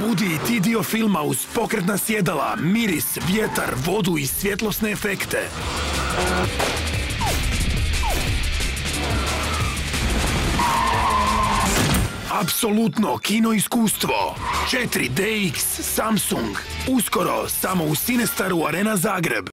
Budi i ti dio filma uz pokretna sjedala, miris, vjetar, vodu i svjetlosne efekte. Apsolutno kino iskustvo. 4DX Samsung. Uskoro samo u Sinestaru Arena Zagreb.